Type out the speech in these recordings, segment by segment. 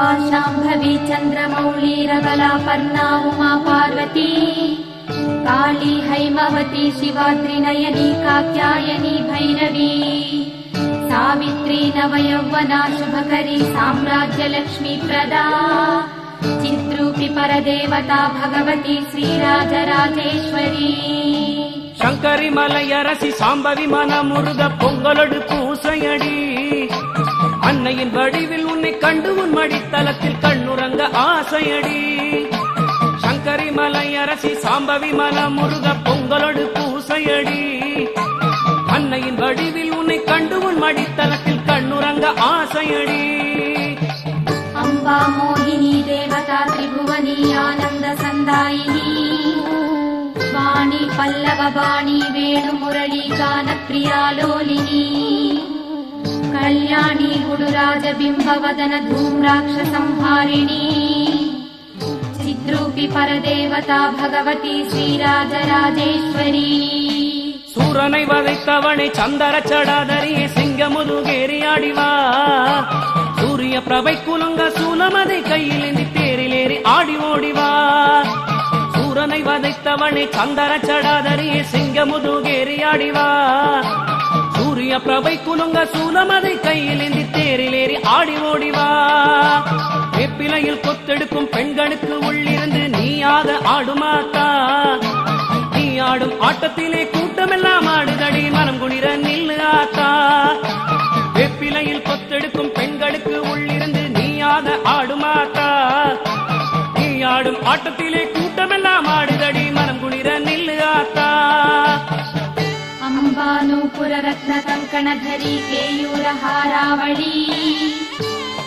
शाम्भवि चन्द्रमौली चन्द्रमौलीरबलापर्णा उमा पार्वती। काली हैमवती शिवात्रि नयनी कात्यायनी भैरवी। सावित्री नवयौवना शुभकरी साम्राज्य लक्ष्मी प्रदा। चित्रूपि परदेवता भगवती मलयरसि साम्बवि मन साम्बविद पोङ्गलडु पूसयडी। அன்னையின் வடிவில் உன்னை கண்டு உன் மடித்தலத்தில் கண்ணுறங்க ஆசையடி. சங்கரி மலை அரசி சாம்பவி மல முருக பொங்கலோடு பூசையடி. அன்னையின் வடிவில் உன்னை கண்டு உன் மடித்தலத்தில் கண்ணுறங்க ஆசையடி. அம்பா மோகினி தேவதா திரிபுவனி ஆனந்த சந்தாயினி. வாணி பல்லவ பாணி வேணு முரளி கானப்பிரியா லோலினி. కళ్యాణి గుడురాజబింబవదన ధూమ్రాక్ష సంహారిణి చిద్రూపి పరదేవత భగవతి శ్రీరాజరాజేశ్వరి சூரனை வதைத்தவனை சந்தர சடாதரி சிங்கமுதுகேறியாடிவா சூரிய பிரபை குலுங்க சூலமதை கையிலிருந்து தேரிலேறி ஆடி ஓடிவா சூரனை வதைத்தவனை சந்தர சடாதரி சிங்கமுதுகேறியாடிவா சூரிய பிரபை குலுங்க சூலமதை கையில் ஏந்தி தேரிலேறி ஆடி ஓடிவா வேப்பிலையில் கொத்தெடுக்கும் பெண்களுக்கு உள்ளிருந்து நீயாக ஆடுமாக்கா. நீ ஆடும் ஆட்டத்திலே கூட்டமெல்லாம் ஆடுதடி மனம் குளிர நில்லு ஆத்தா வெப்பிலையில் கொத்தெடுக்கும் பெண்களுக்கு உள்ளிருந்து நீயாக ஆடுமாக்கா. நீ ஆடும் ஆட்டத்திலே கூட்டமெல்லாம் ஆடுதடி अम्बानूपुररत्नकङ्कणधरी केयूरहारावळी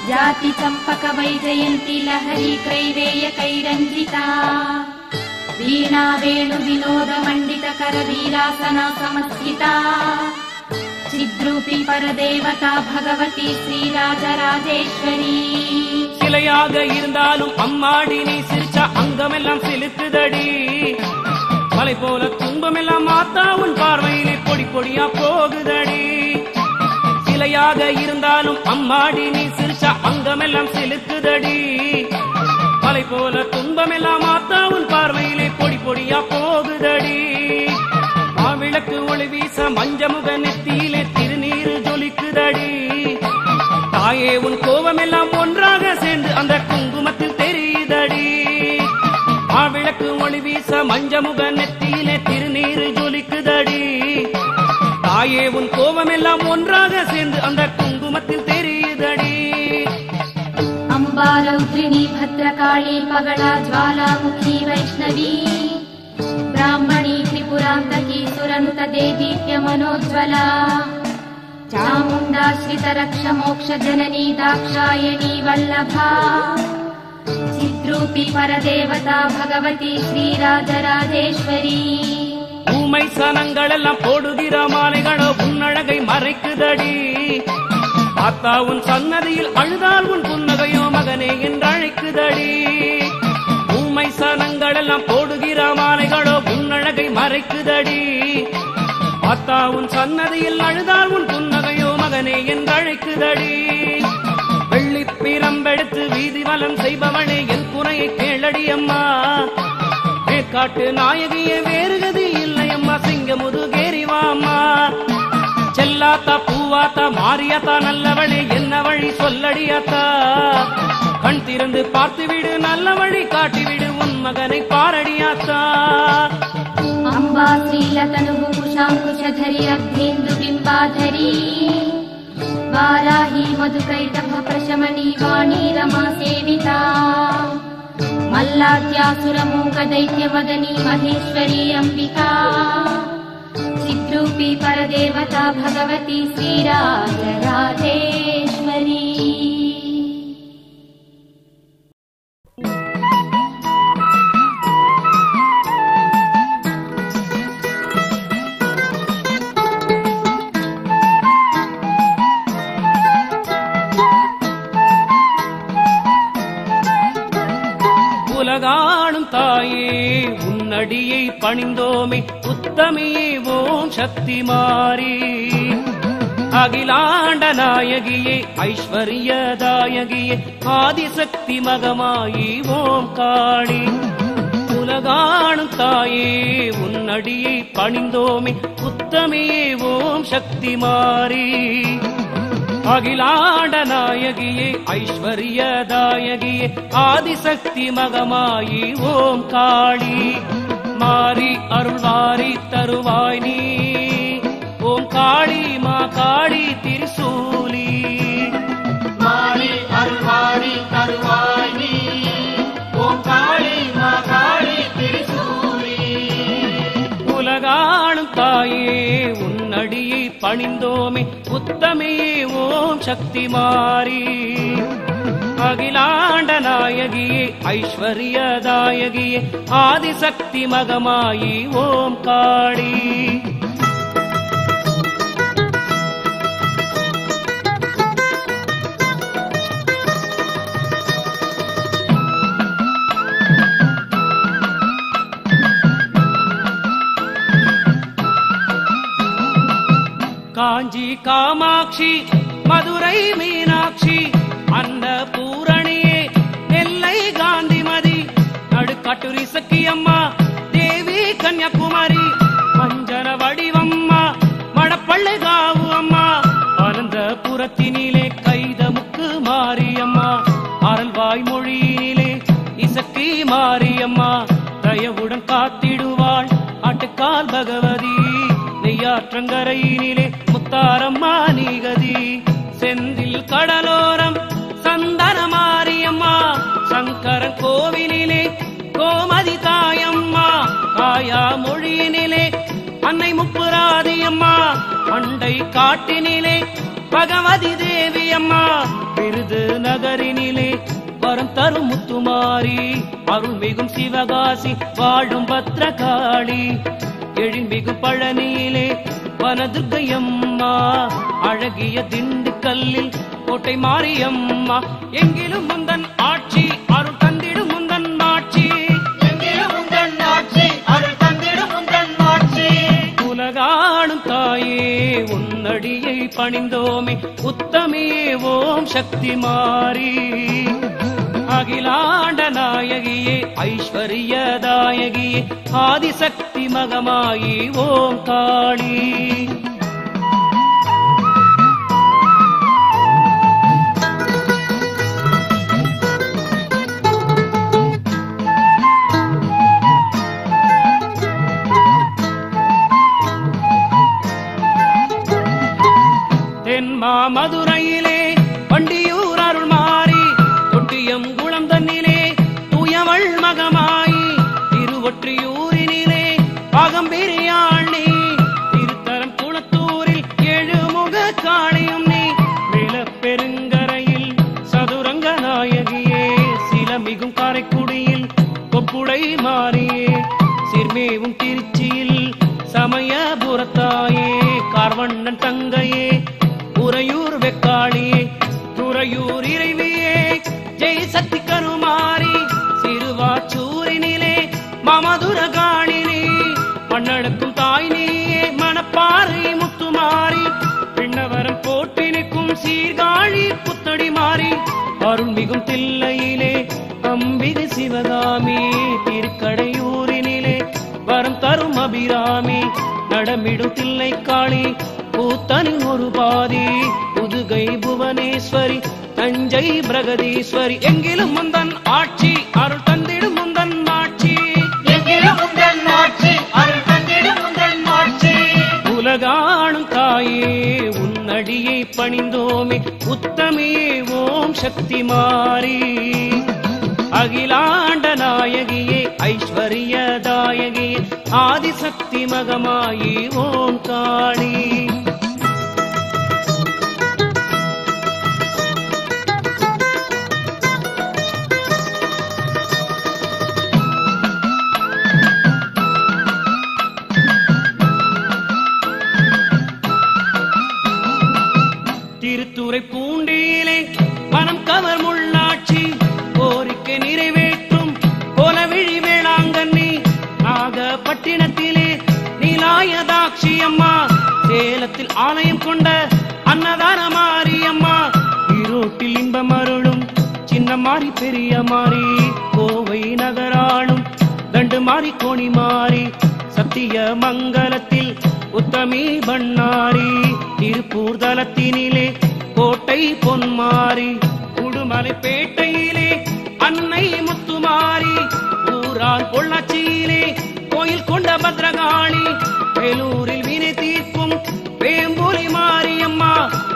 जातिचम्पक वैजयन्ती लहरी क्रैवेयकैरञ्जिता वीणा वेणुविनोदमण्डितकर वीरासना समस्थिता चिद्रूपी परदेवता भगवती श्रीराजराजेश्वरी சிலையாக இருந்தாலும் அம்மாடி நீ சிரிச்சா அங்கமெல்லாம் சிலுக்குதடி மலை போல துன்பமெல்லாம் மாத்தா உன் பார்வையிலே பொடி பொடியா போகுதடி. சிலையாக இருந்தாலும் அம்மாடி நீ சிரிச்சா அங்கமெல்லாம் சிலுக்குதடி. மலை போல துன்பமெல்லாம் மாத்தா உன் பார்வையிலே பொடி பொடியா போகுதடி. மாவிளக்கு ஒளி வீச மஞ்சமுக நெத்தியிலே திருநீரு ஜொலிக்குதடி. தாயே உன் கோபமெல்லாம் ஒன்றாக சேர்ந்து அந்த குங்குமத்தில் தெரியுதடி. மாவிளக்கு ஒளி வீச மஞ்சமுக நெத்தியிலே திருநீரு ஜொலிக்குதடி தாயே உன் கோபமெல்லாம் ஒன்றாக சேர்ந்து அந்த குங்குமத்தில் தெரியுதடி अम्बारौद्रिणी भद्रकाली पगडा ज्वालामुखी वैष्णवी ब्राह्मणी त्रिपुरान्तकी सुरनुत देदीप्यमनोज्ज्वला चामुण्डाश्रितरक्षमोक्षजननी दाक्षायणी वल्लभा चिद्रूपी परदेवता भगवती श्रीराजराजेश्वरी ஊமை சனங்களெல்லாம் போடுகிற மாலைகளோ உன்னழகை மறைக்குதடி தாத்தா உன் சன்னதியில் அழுதால் உன் புன்னகையோ மகனே என்று அழைக்குதடி ஊமை சனங்களெல்லாம் போடுகிற மாலைகளோ உன்னழகை மறைக்குதடி தாத்தா உன் சன்னதியில் அழுதால் உன் புன்னகையோ மகனே என்று அழைக்குதடி வெள்ளிப் பிரம்பெடுத்து வீதி வலம் செய்பவனே என் முறையை கேளடி அம்மா மேற்காட்டு நாயகிய வேறுகதி இல்லை அம்மா சிங்க முதுகேறிவாம்மா செல்லாத்தா பூவாத்தா மாறியாத்தா நல்லவளே என்ன வழி சொல்லடியாத்தா. கண் திறந்து பார்த்து விடு நல்ல வழி காட்டிவிடு உன் மகனை பாரடியாத்தா. அம்பா ஸ்ரீலதனுகு குஷாங்குஷரி அக்னேந்து பிம்பாதரி. வாராஹி மதுகைடப பிரசமணி வாணி ரமா சேவிதா. मल्लाद्यासुरमूकदैत्यमदनी महेश्वरी अम्बिका चिद्रूपी परदेवता भगवती श्रीराजराजेश्वरी அடியை பணிந்தோமே உத்தமியே ஓம் சக்தி மாறி. அகிலாண்ட நாயகியே ஐஸ்வர்யதாயகியே ஆதிசக்தி மகமாயி ஓம் காளி. உலகாணும் தாயே உன்னடியை பணிந்தோமே உத்தமியே ஓம் சக்தி மாறி. அகிலாண்ட நாயகியே ஐஸ்வர்யதாயகியே ஆதிசக்தி மகமாயி ஓம் காளி. மாறி அருள்வாரி தருவாய் நீ. ஓம் காளி மா காளி திரிசூலி. மாறி அருள்வாரி தருவாய் நீ. ஓம் காளி மா காளி திரிசூலி. உலகாணும் தாயே உன்னடியை பணிந்தோமே. உத்தமே ஓம் சக்தி மாறி. அகிலாண்ட நாயகியே ஐஸ்வர்யதாயகியே ஆதிசக்தி மகமாயி ஓம் காளி. காஞ்சி காமாட்சி மதுரை மீ காட்டுரி சக்கி அம்மா தேவி கன்னியாகுமரி பஞ்சர வடிவம்மா மடப்பள்ளை காவு அம்மா அனந்த புறத்தினிலே கைத முக்கு மாரியம்மா அருள்வாய் மொழியினிலே இசக்கி மாரியம்மா தயவுடன் காத்திடுவாள் ஆட்டுக்கால் பகவதி நெய்யாற்றங்கரையினிலே முத்தாரம்மா நீகதி செந்தில் கடலோ தாயா மொழியினிலே அன்னை முப்புராதி அம்மா அண்டை காட்டினிலே பகவதி தேவி அம்மா விருது நகரினிலே வரம் தரும் முத்துமாரி அருள்மிகும் சிவகாசி வாழும் பத்ரகாளி எழில்மிகு பழனியிலே வனதுர்க்கையம்மா அழகிய திண்டுக்கல்லில் கோட்டை மாரியம்மா எங்கிலும் முந்தன் ஆட்சி அருள் உன்னடியை பணிந்தோமே உத்தமே ஓம் சக்தி மாறி அகிலாண்ட நாயகியே ஐஸ்வர்யதாயகியே ஆதிசக்தி மகமாயி ஓம் காளி தென்மா மதுரையிலே வண்டியூர் அருள் மாறி தொட்டியம் குளம் தன்னிலே தூயவள் மகமாயி திருவொற்றியூரினிலே பாகம்பிரியாணி திருத்தரம் குளத்தூரில் எழுமுக காளியும் நீ மேல சதுரங்க நாயகியே சிலமிகும் காரைக்குடியில் கொப்புடை மாறியே சிறுமேவும் திருச்சியில் சமயபுரத்தாயே கார்வண்ணன் தங்கையே துறையூர் இறைவியே. ஜெய் சக்தி கருமாரி சிறுவாச்சூரினிலே மமதுரகாணினே. மண்ணடக்கும் தாய் நீயே மணப்பாறை முத்துமாறி. பின்னவரம் போட்டி நிற்கும் சீர்காழி புத்தடி மாறி. அருள்மிகும் தில்லையிலே அம்பிகை சிவகாமி. திருக்கடையூரினிலே வரம் தரும் அபிராமி. நடமிடும் தில்லை காளி கூத்தனின் ஒரு பாதி. புதுகை புவனேஸ்வரி தஞ்சை பிரகதீஸ்வரி எங்கிலும் முந்தன் ஆட்சி அருள் தந்திடும் முந்தன் ஆட்சி. எங்கிலும் உந்தன் ஆட்சி அருள் தந்திடும் உந்தன் ஆட்சி. உலகாணும் தாயே உன்னடியை பணிந்தோமே உத்தமையே ஓம் சக்தி மாறி. அகிலாண்ட நாயகியே ஐஸ்வர்யதாயகியே ஆதிசக்தி மகமாயி ஓம் காளி. மீனாட்சி அம்மா சேலத்தில் ஆலயம் கொண்ட அன்னதான மாரியம்மா ஈரோட்டில் இன்பம் அருளும் சின்ன மாறி பெரிய மாறி கோவை நகராளும் தண்டு மாறி கோணி மாறி சத்திய மங்கலத்தில் உத்தமி பண்ணாரி திருப்பூர் தலத்தினிலே கோட்டை பொன்மாரி உடுமலைப்பேட்டையிலே அன்னை முத்துமாரி ஊரார் பொள்ளாச்சியிலே கோயில் கொண்ட பத்ரகாளி வேலூரில் வினை தீர்க்கும் வேம்புலி மாரியம்மா.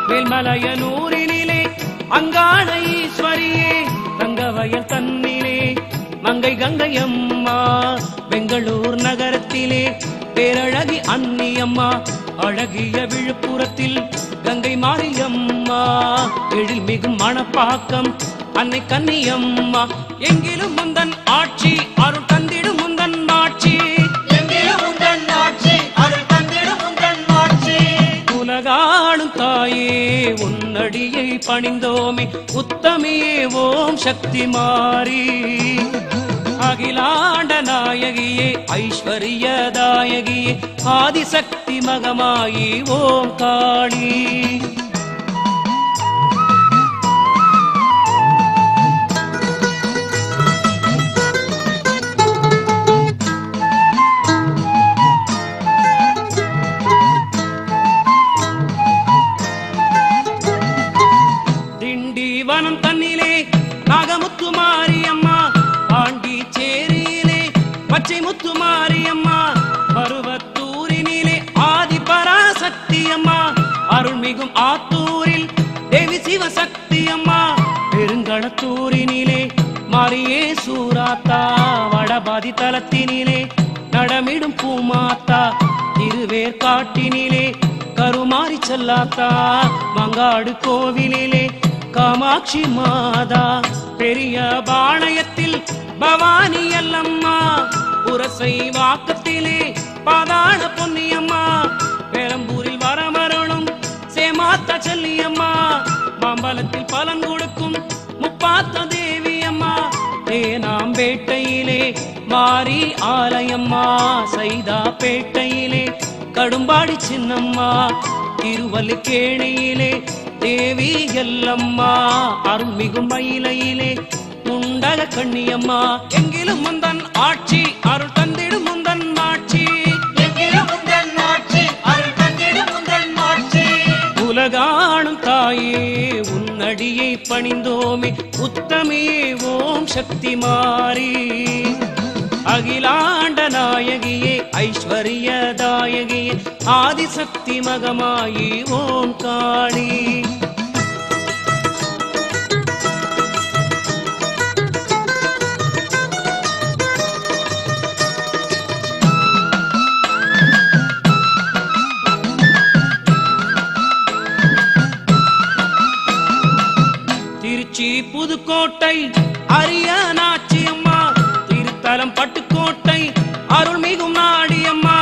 மேல்மலையனூரினிலே அங்காள ஈஸ்வரியே தங்கவயல் தன்னிலே மங்கை கங்கையம்மா. பெங்களூர் நகரத்திலே பேரழகி அன்னியம்மா. அழகிய விழுப்புரத்தில் கங்கை மாரியம்மா. எழில் மிகும் மணப்பாக்கம் அன்னை கன்னியம்மா. எங்கிலும் முந்தன் ஆட்சி அருள் தந்திடும்? உன்னடியை பணிந்தோமே உத்தமியே ஓம் சக்தி மாறி. அகிலாண்ட நாயகியே ஐஸ்வர்யதாயகியே ஆதிசக்தி மகமாயி ஓம் காளி மாரியம்மா பாண்டிச்சேரியிலே பச்சை முத்து மாரியம்மா பருவத்தூரினிலே ஆதி பராசக்தி அம்மா அருள்மிகும் ஆத்தூரில் தேவி சிவசக்தி அம்மா பெருங்களத்தூரினிலே மாரியே சூராத்தா வடபாதி தலத்தினிலே நடமிடும் பூமாத்தா திருவேற்காட்டினிலே கருமாரி செல்லாத்தா மங்காடு கோவிலிலே காமாட்சி மாதா பெரிய பாளையத்தில் பவானி அல்லம்மா புரசை வாக்கத்திலே பாதாள பொன்னியம்மா பெரம்பூரில் வரமருளும் சேமாத்த செல்லியம்மா மாம்பலத்தில் பலன் கொடுக்கும் முப்பாத்த தேவி அம்மா தேனாம்பேட்டையிலே மாரி ஆலயம்மா சைதா பேட்டையிலே கடும்பாடி சின்னம்மா திருவல்லிக்கேணியிலே தேவி எல்லம்மா அருள்மிகும் மயிலையிலே முண்டக கண்ணியம்மா. எங்கிலும் முந்தன் ஆட்சி அருள் தந்திடும் முந்தன் ஆட்சி உலகாணும் தாயே உன்னடியை பணிந்தோமே உத்தமியே ஓம் சக்தி மாறி. அகிலாண்ட நாயகியே ஐஸ்வர்யதாயகியே ஆதிசக்தி மகமாயி ஓம் காளி. திருச்சி புதுக்கோட்டை அரியநாச்சி அம்மா திருத்தலம் பட்டுக்கோட்டை அருள்மிகும் நாடியம்மா.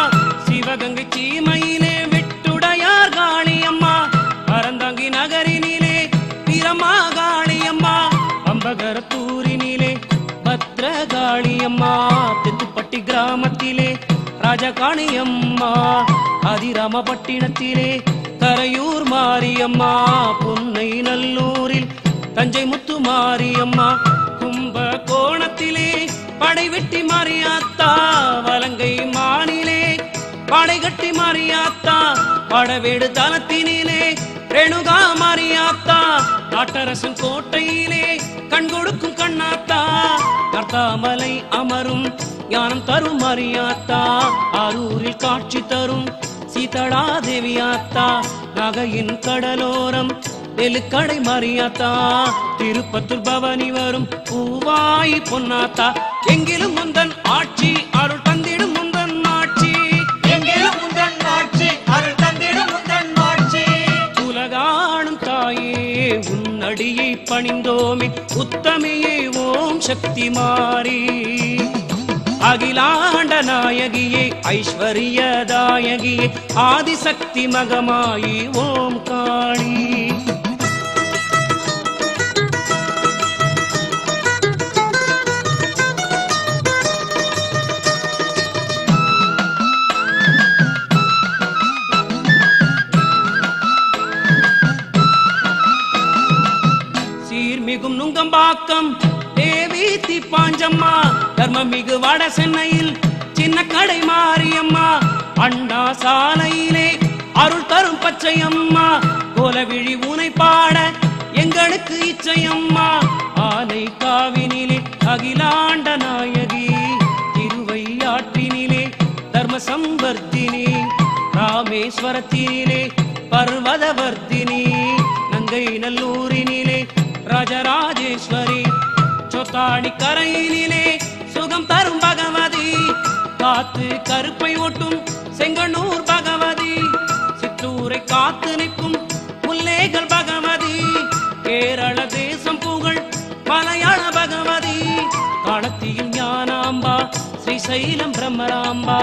சிவகங்கை சீமையிலே விட்டுடையார் காளியம்மா. அறந்தாங்கி நகரினிலே பிரமாகாளியம்மா அம்பகரத்தூரினிலே பத்ர காளியம்மா தெத்துப்பட்டி கிராமத்திலே ராஜகாணியம்மா. அதிராமபட்டினத்திலே கரையூர் மாரியம்மா. பொன்னை நல்லூரில் தஞ்சை முத்து மாரியம்மா. படைவெட்டி மாறியாத்தா வலங்கை மானிலே. படைகட்டி மாறியாத்தா படவேடு தலத்தினிலே ரேணுகா மாறியாத்தா நாட்டரசன் கோட்டையிலே. கண் கொடுக்கும் கண்ணாத்தா கர்த்தாமலை அமரும். ஞானம் தரும் மரியாத்தா அரூரில் காட்சி தரும். சீதடா தேவியாத்தா நகையின் கடலோரம். வெளுக்கடை மரியாத்தா திருப்பத்தூர் பவனி வரும் பூவாய் பொன்னாத்தா. எங்கிலும் முந்தன் ஆட்சி அருள் தந்திடும் முந்தன் ஆட்சி. எங்கிலும் உந்தன் ஆட்சி அருள் தந்திடும் உந்தன் ஆட்சி. உலகாணும் தாயே உன்னடியை பணிந்தோமே உத்தமையே ஓம் சக்தி மாறி. அகிலாண்ட நாயகியே ஐஸ்வர்யதாயகியே ஆதிசக்தி மகமாயி ஓம் காளி செஞ்சம்மா தர்மம் மிகு வட சென்னையில். சின்ன கடை மாரியம்மா. அண்ணா சாலையிலே அருள் தரும் பச்சையம்மா. கோலவிழி உனை பாட எங்களுக்கு இச்சையம்மா. ஆலை காவினிலே அகிலாண்ட நாயகி. திருவையாற்றினிலே தர்ம சம்பர்த்தினி. ராமேஸ்வரத்தினிலே பர்வதவர்த்தினி. நங்கை நல்லூரினிலே ராஜராஜேஸ்வரி. சொத்தாடி கரையிலே சுகம் தரும் பகவதி. காத்து கருப்பை ஓட்டும் செங்கனூர் பகவதி. சித்தூரை காத்து நிற்கும் முல்லேகள் பகவதி. கேரள தேசம் புகழ் மலையாள பகவதி. காலத்தியில் ஞானாம்பா ஸ்ரீசைலம் பிரம்மராம்பா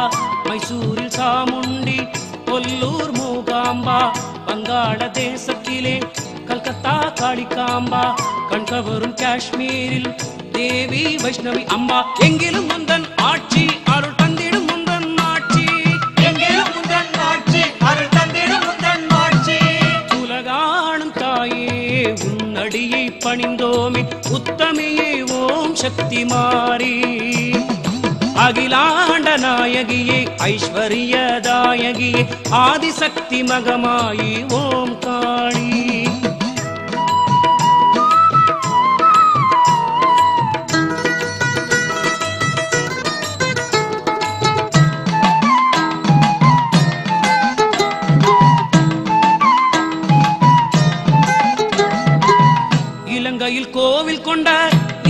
மைசூரில் சாமுண்டி கொல்லூர் மூகாம்பா வங்காள தேசத்திலே கல்கத்தா காளிகாம்பா. கண்கவரும் காஷ்மீரில் தேவி வைஷ்ணவி அம்பா. எங்கிலும் முந்தன் ஆட்சி அருள் தந்திடும் முந்தன் ஆட்சி. எங்கிலும் முந்தன் ஆட்சி அருள் தந்திடும் முந்தன் ஆட்சி. உலகாணும் தாயே உன்னடியை பணிந்தோமே. உத்தமையே ஓம் சக்தி மாறி. அகிலாண்ட நாயகியே ஐஸ்வர்யதாயகியே ஆதிசக்தி மகமாயி ஓம் காளி. கொண்ட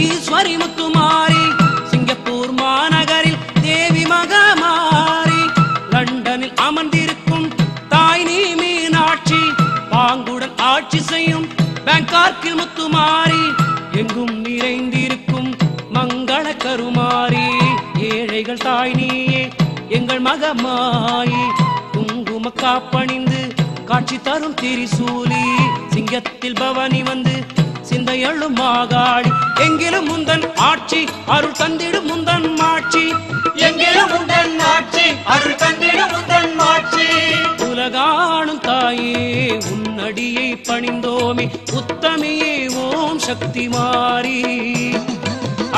ஈஸ்வரி முத்துமாரி சிங்கப்பூர் மாநகரில் தேவி மகமாரி. லண்டனில் அமர்ந்திருக்கும் தாய் நீ மீனாட்சி பாங்குடன் ஆட்சி செய்யும் பேங்காக்கில் முத்துமாரி. எங்கும் நிறைந்திருக்கும் மங்கள கருமாரி. ஏழைகள் தாய் நீயே எங்கள் மகமாயி. குங்கும காப்பணிந்து காட்சி தரும் திரிசூலி. சிங்கத்தில் பவனி வந்து சிந்தையழும் மாகாடி எங்கிலும் முந்தன் ஆட்சி அருள் தந்திடும் முந்தன் மாட்சி. எங்கிலும் முந்தன் ஆட்சி அருள் தந்திடும் முந்தன் ஆட்சி உலகாணும் தாயே உன்னடியை பணிந்தோமே உத்தமையே ஓம் சக்தி மாறி.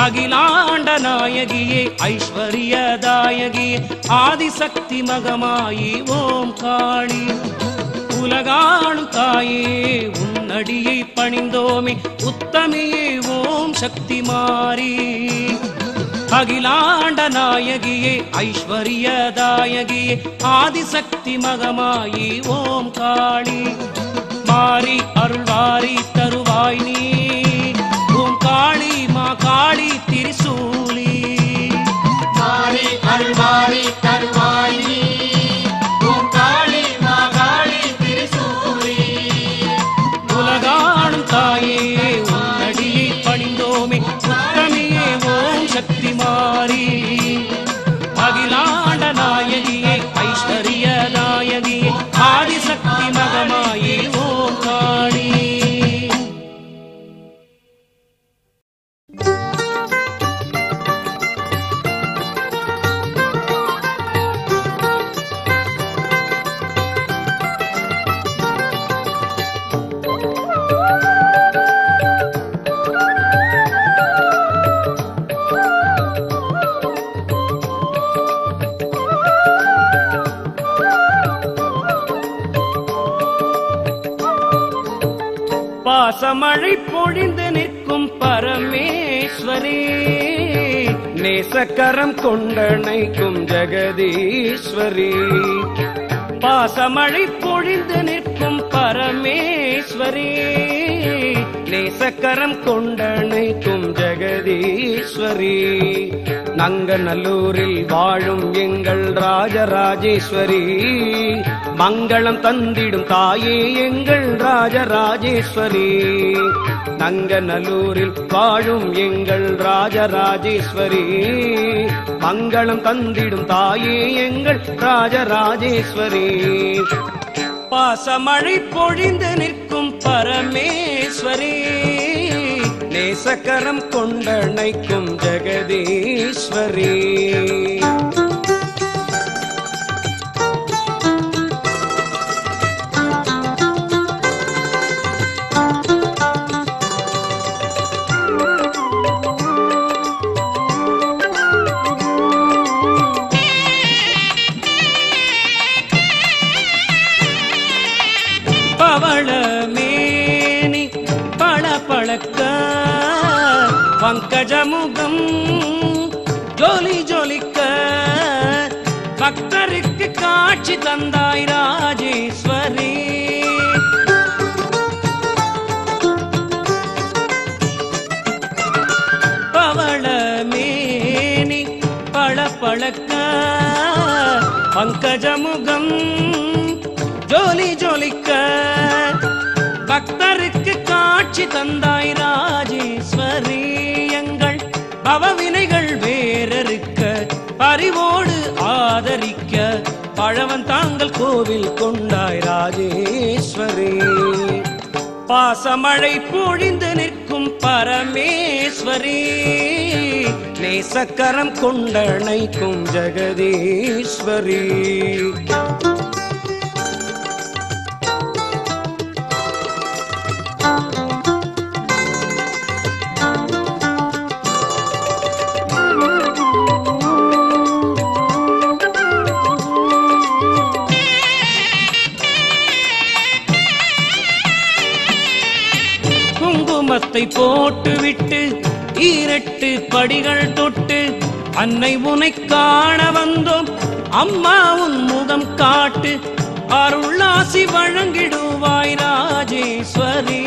அகிலாண்ட நாயகியே ஐஸ்வர்யதாயகியே ஆதிசக்தி மகமாயி ஓம் காளி. உலகாணும் தாயே அடியை பணிந்தோமே உத்தமையே ஓம் சக்தி மாறி. அகிலாண்ட நாயகியே ஐஸ்வர்யதாயகியே ஆதிசக்தி மகமாயி ஓம் காளி. மாறி அருள்வாரி தருவாய் நீ ஓம் காளி மா காளி திரிசூலி. மாறி அருள்வாரி தருவாய் மழை பொழிந்து நிற்கும் பரமேஸ்வரி. நேசக்கரம் கொண்டணைக்கும் ஜெகதீஸ்வரி. பாசமழை பொழிந்து நிற்கும் பரமேஸ்வரி. நேசக்கரம் கொண்டணைக்கும் ஜெகதீஸ்வரி. நங்கநல்லூரில் வாழும் எங்கள் ராஜராஜேஸ்வரி. மங்களம் தந்திடும் தாயே எங்கள் ராஜராஜேஸ்வரி. தங்கநல்லூரில் வாழும் எங்கள் ராஜராஜேஸ்வரி. மங்களம் தந்திடும் தாயே எங்கள் ராஜராஜேஸ்வரி. பாசமழை பொழிந்து நிற்கும் பரமேஸ்வரி. நேசக்கரம் கொண்டணைக்கும் ஜெகதீஸ்வரி. காட்சி தந்தாய் ராஜேஸ்வரி. பவளமேனி பளபளக்க பங்கஜமுகம் ஜோலி ஜோலிக்க பக்தருக்கு காட்சி தந்தாய் ராஜேஸ்வரி. எங்கள் பவவினைகள் வேறறுக்க பரிவோடு ஆதரிக்க பழவன் தாங்கள் கோவில் கொண்டாய் ராஜேஸ்வரே. பாசமழை பொழிந்து நிற்கும் பரமேஸ்வரே. நேசக்கரம் கொண்டணைக்கும் ஜெகதீஸ்வரே. ஈரட்டு படிகள் தொட்டு அன்னை உனை காண வந்தோம். அம்மா உன் முகம் காட்டு அருளாசி வழங்கிடுவாய் ராஜேஸ்வரி.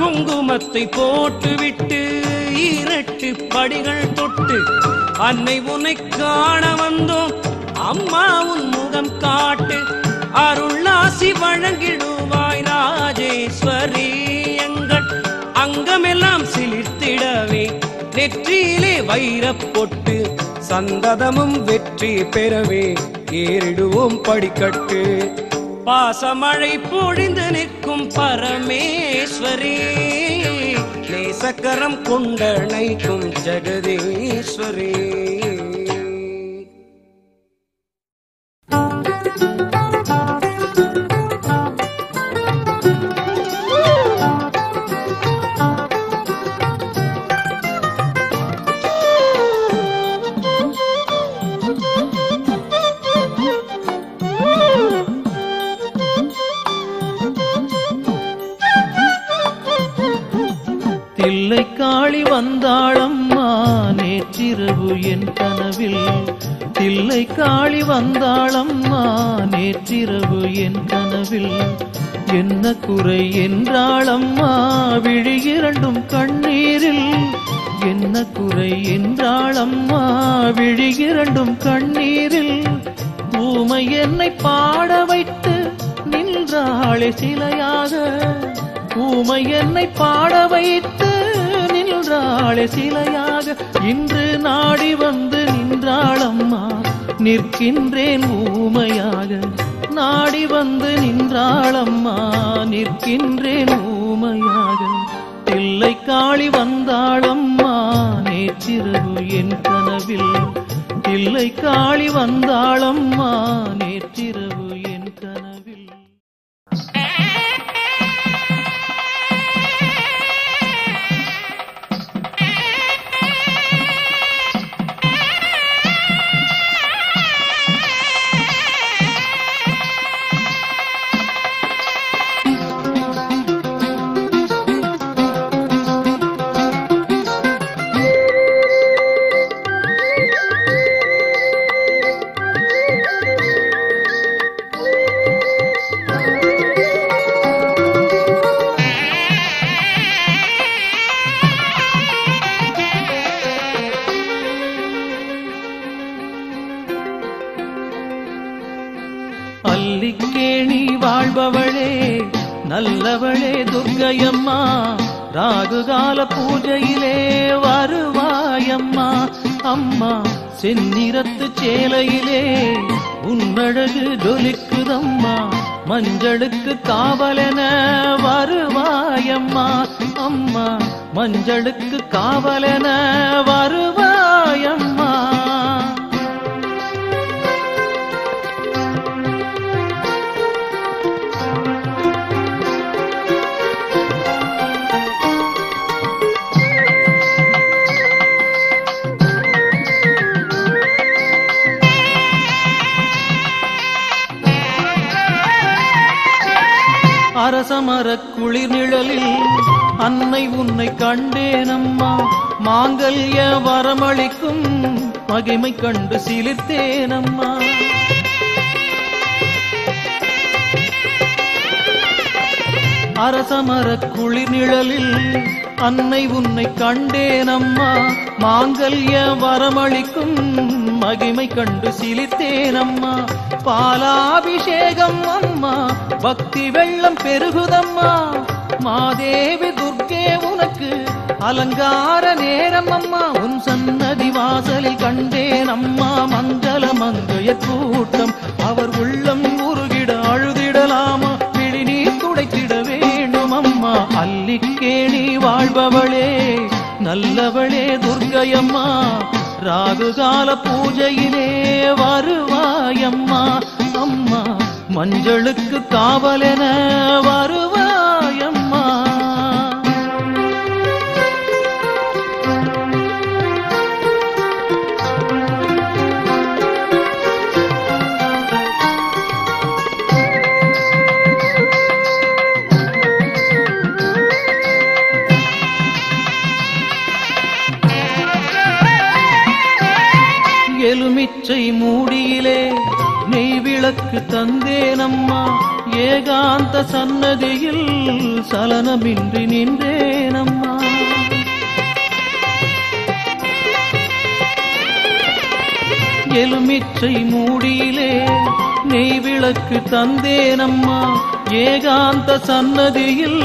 குங்குமத்தை போட்டுவிட்டு இரட்டு படிகள் தொட்டு அன்னை உனை காண வந்தோம். அம்மா உன் முகம் காட்டு அருளாசி வழங்கிடுவாய் ராஜேஸ்வரி எங்கள் அங்கமெல்லாம் சிலிர்த்திடவே நெற்றியிலே வைரப்பொட்டு சந்ததமும் வெற்றி பெறவே ஏறிடுவோம் படிக்கட்டு. பாசமழை பொழிந்து நிற்கும் பரமேஸ்வரி. நேசக்கரம் கொண்டணைக்கும் ஜெகதீஸ்வரே. என்ன என்றாளம்மா விழி இரண்டும் கண்ணீரில். என்ன குறை என்றாளம்மா விழி இரண்டும் கண்ணீரில். ஊமை என்னை பாட வைத்து நின்றாளே சிலையாக. ஊமை என்னை பாட வைத்து நின்றாளே சிலையாக. இன்று நாடி வந்து நின்றாளம்மா நிற்கின்றேன் ஊமையாக. நாடி வந்து நின்றாளம்மா நிற்கின்றேன் ஊமையாக. தில்லை காளி வந்தாளம்மா நேற்றிரவு என் கனவில். தில்லை காளி வந்தாள் பூஜையிலே வருவாயம்மா. அம்மா செந்நிறத்து சேலையிலே உன்னழகு ஜொலிக்குதம்மா. மஞ்சளுக்கு காவலென வருவாயம்மா. அம்மா மஞ்சளுக்கு காவலென வருவாயம்மா. அரசமரக் குளிர் நிழலில் அன்னை உன்னை கண்டேனம்மா. மாங்கல்ய வரமளிக்கும் மகிமை கண்டு சிலிர்த்தேனம்மா. அரசமரக் குளிர் நிழலில் அன்னை உன்னை கண்டேனம்மா. மாங்கல்ய வரமளிக்கும் மகிமை கண்டு சிலித்தேனம்மா பாலாபிஷேகம் அம்மா. பக்தி வெள்ளம் பெருகுதம்மா. மாதேவி துர்க்கே உனக்கு அலங்கார நேரம் அம்மா உன் சன்னதி வாசலில் கண்டேன் அம்மா மங்கள மங்கைய கூட்டம் அவர் உள்ளம் உருகிட அழுதிடலாமா. விழி நீர் துடைத்திட வேண்டும் அம்மா அல்லிக்கேணி வாழ்பவளே நல்லவளே துர்க்கையம்மா. ராகுகால பூஜையிலே வருவாயம்மா. அம்மா மஞ்சளுக்கு காவலென வருவாயம்மா. எலுமிச்சை மூடியிலே விளக்கு தந்தேனம்மா. ஏகாந்த சன்னதியில் சலனமின்றி நின்றேனம்மா. எலுமிச்சை மூடியிலே நெய் விளக்கு தந்தேனம்மா. ஏகாந்த சன்னதியில்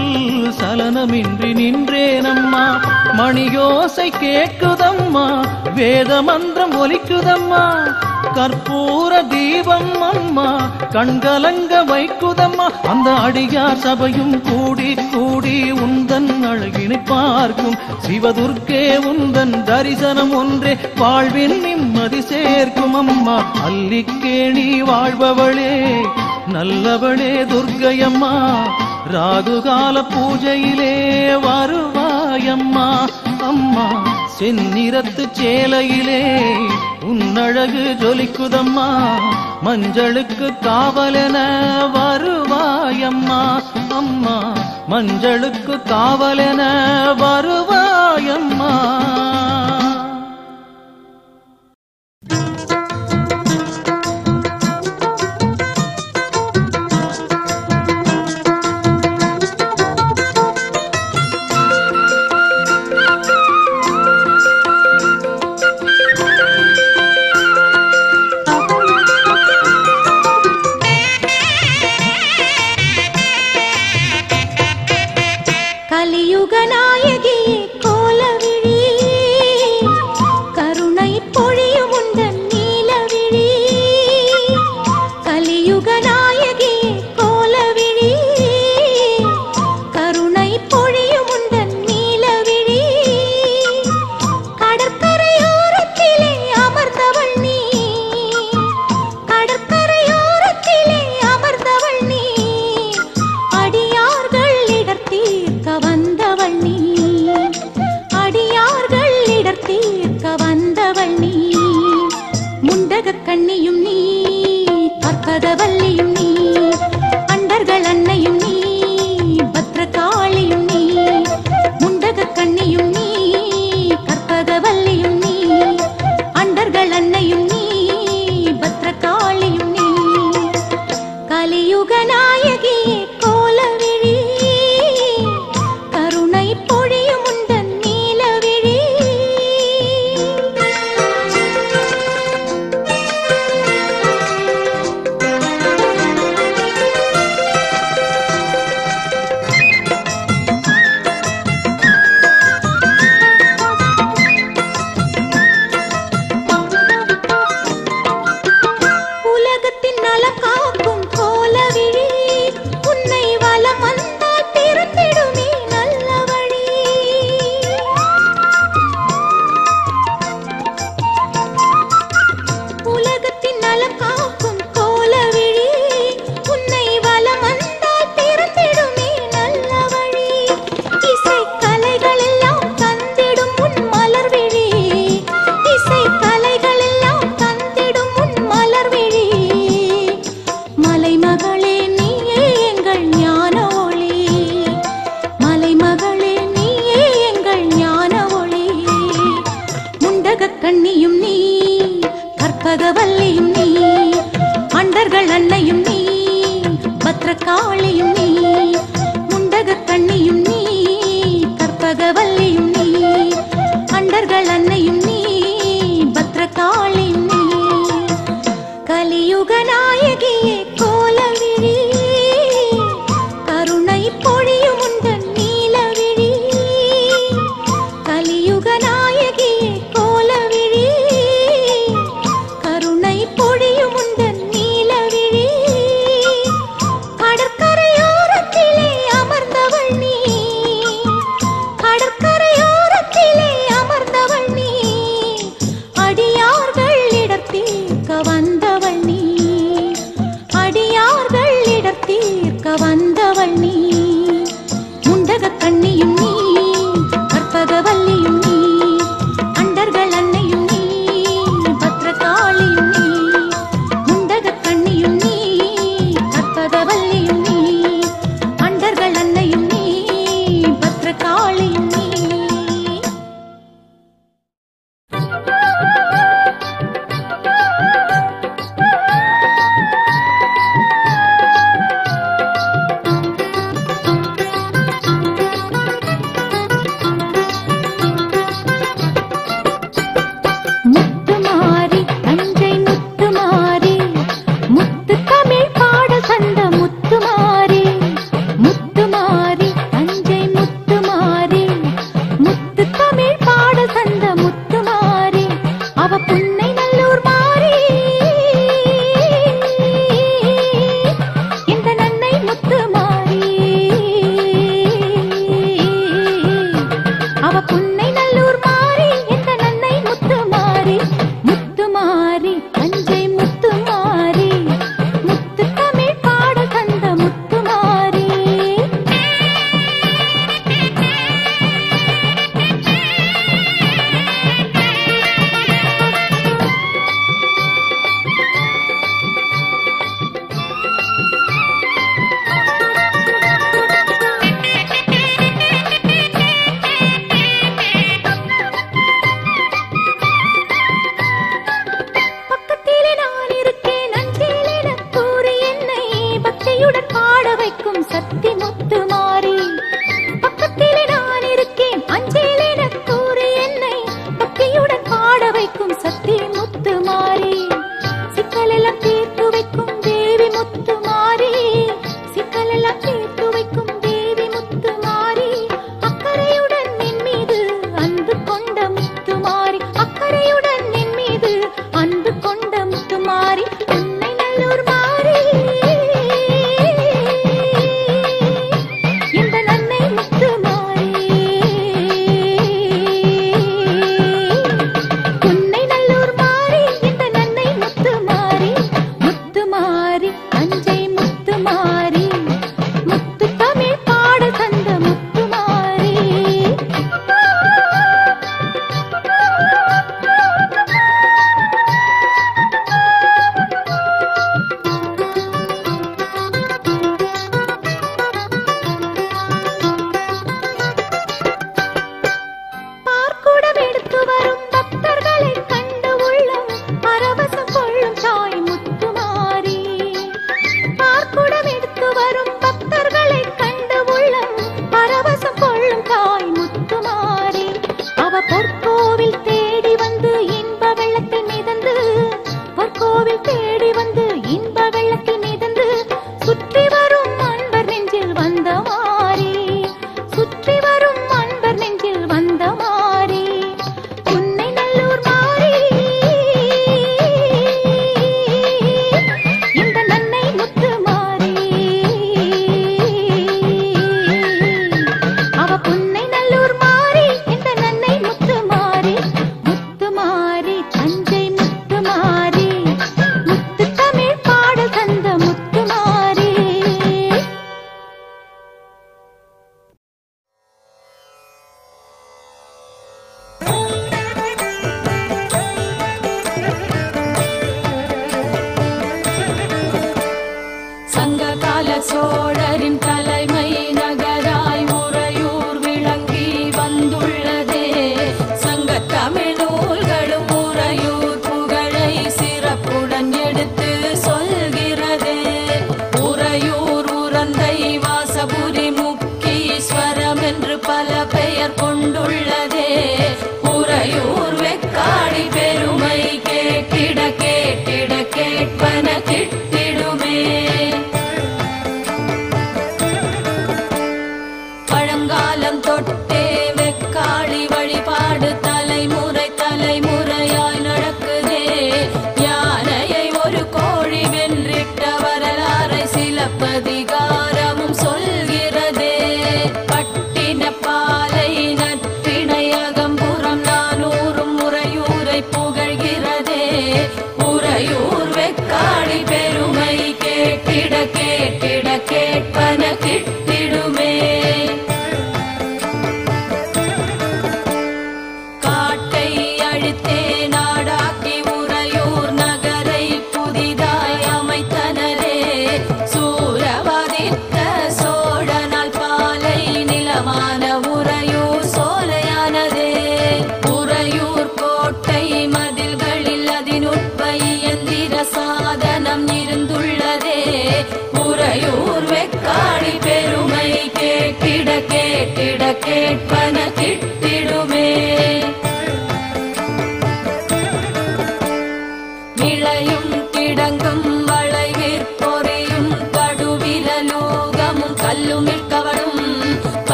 சலனமின்றி நின்றேனம்மா. மணியோசை கேட்குதம்மா. வேத மந்திரம் ஒலிக்குதம்மா. கற்பூர தீபம் அம்மா கண்கலங்க வைக்குதம்மா. அந்த அடியார் சபையும் கூடி கூடி உந்தன் அழகினை பார்க்கும். சிவதுர்க்கே உந்தன் தரிசனம் ஒன்றே வாழ்வின் நிம்மதி சேர்க்கும் அம்மா. அல்லிக்கேணி வாழ்பவளே நல்லவளே துர்க்கையம்மா. ராகுகால பூஜையிலே வருவாயம்மா அம்மா. செந்நிறத்து சேலையிலே உன்னழகு ஜொலிக்குதம்மா. மஞ்சளுக்கு காவலென வருவாயம்மா. அம்மா மஞ்சளுக்கு காவலென வருவாயம்மா.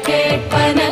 கேட்பன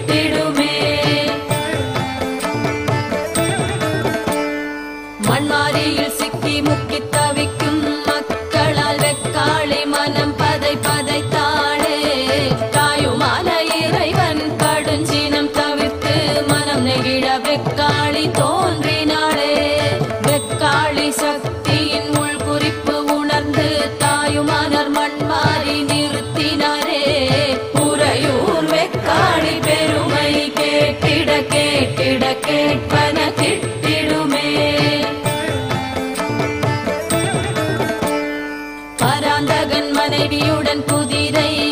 மனைவியுடன் குதிரை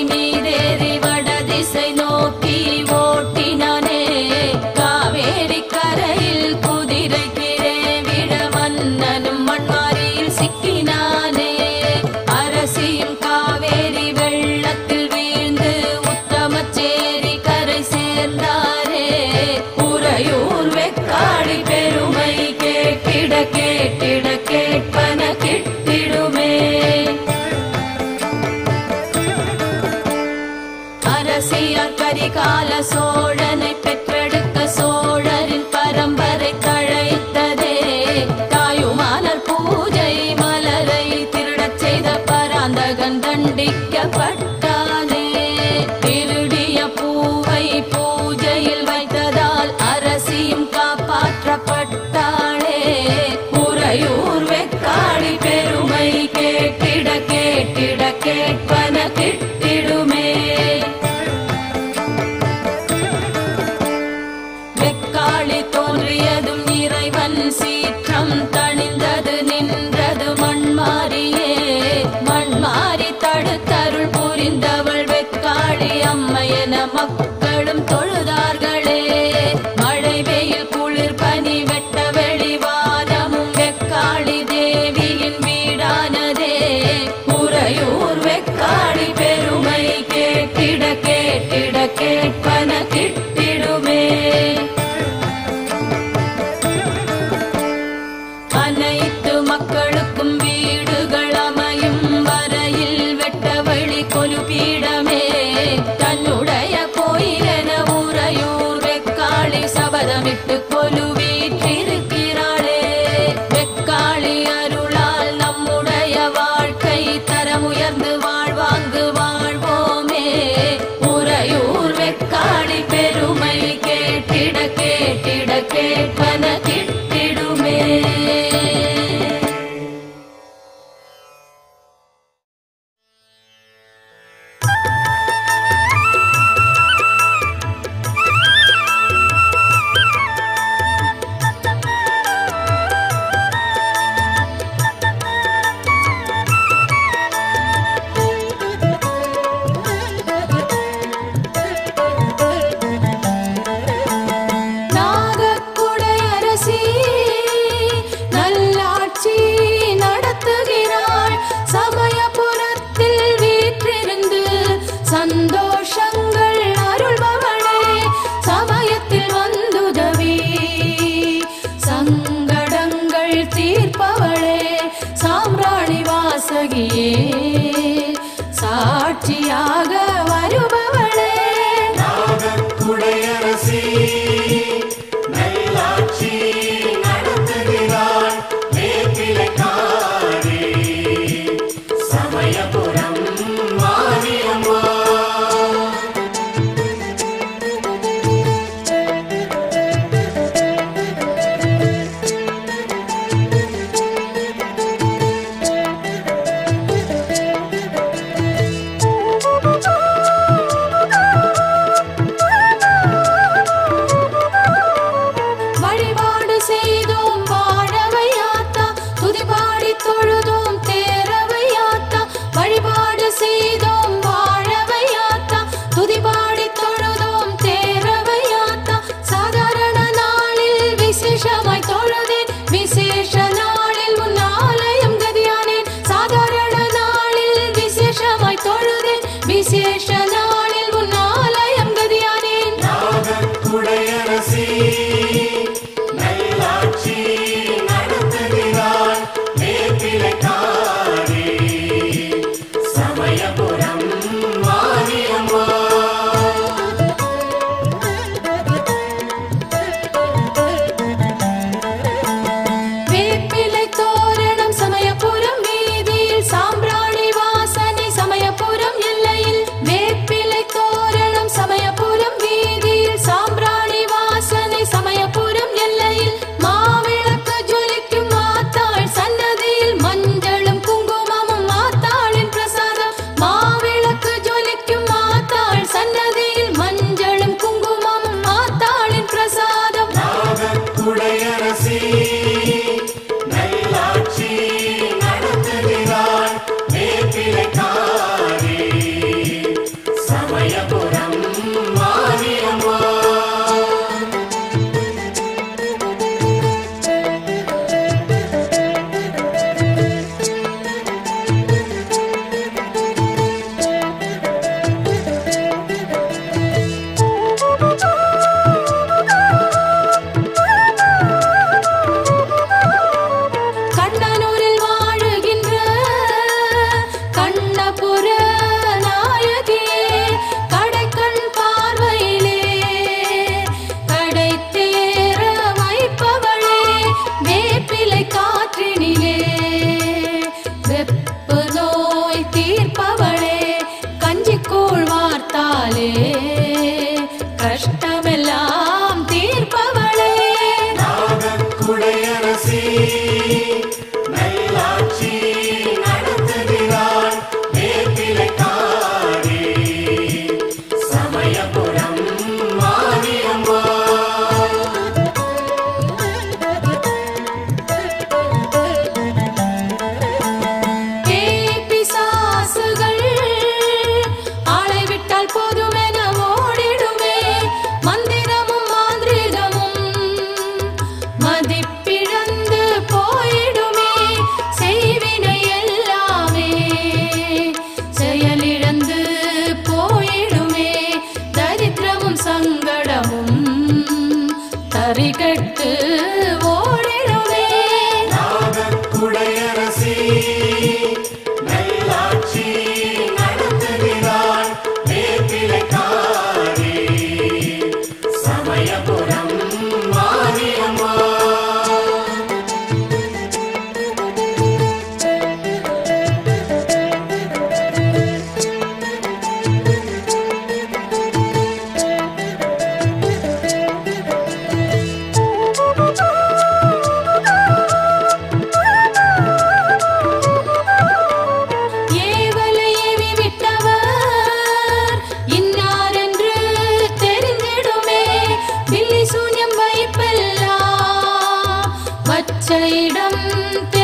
अच्चैडम्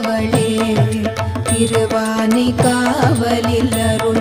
காவலே திருவானை காவலில் அருள்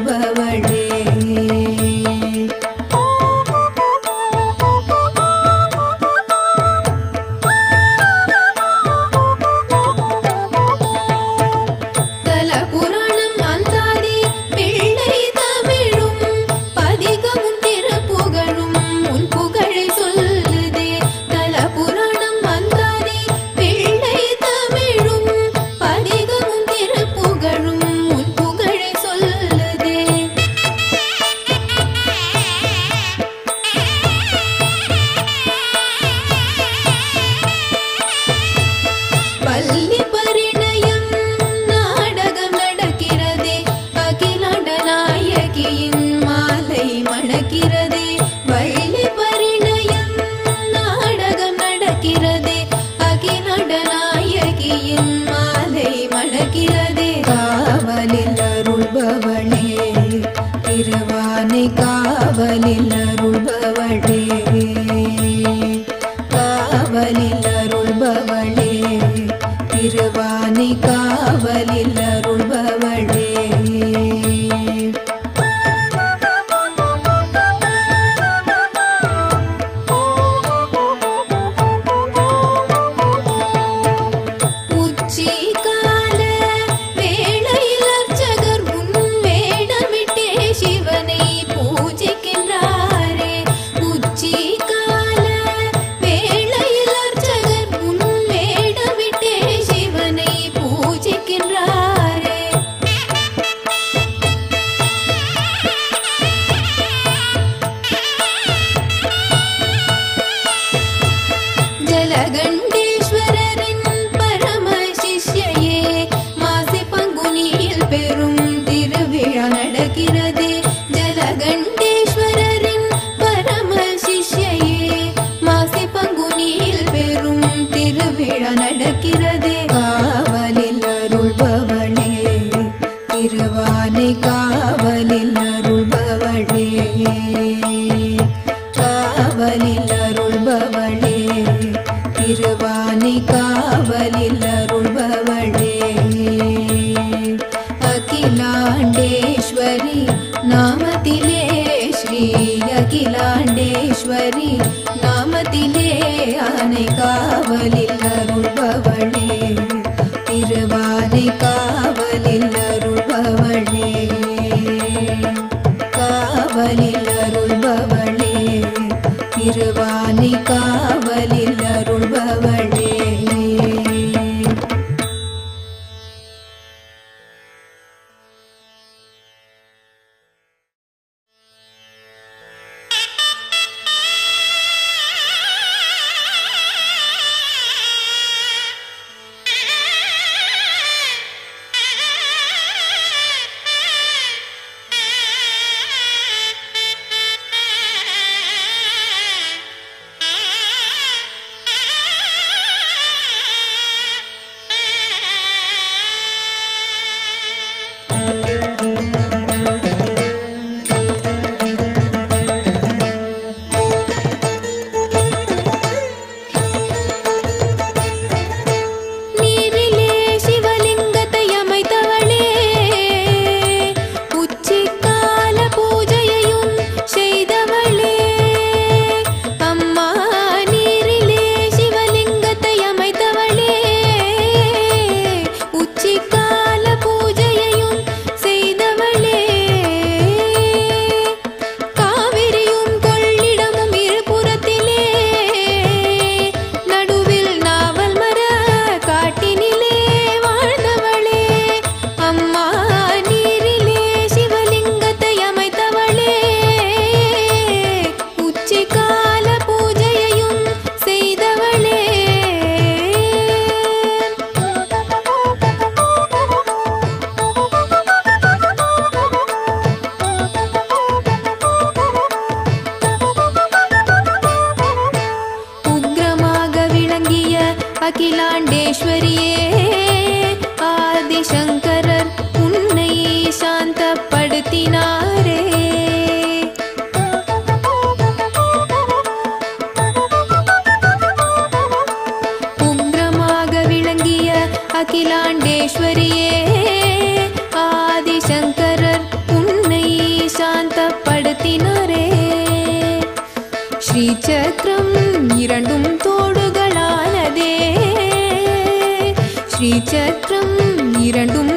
ஞானி காவலில் அருள்பவளே. அகிலாண்டேஸ்வரி நாமத்திலே ஸ்ரீ அகிலாண்டேஸ்வரி நாமத்திலே ஆனை காவலில் அருள்பவளே. திருவானை காவலில் அருள்பவளே. காவலில் அருள்பவளே. திருவானை காவலில் ஸ்ரீசக்கரம் இரண்டும்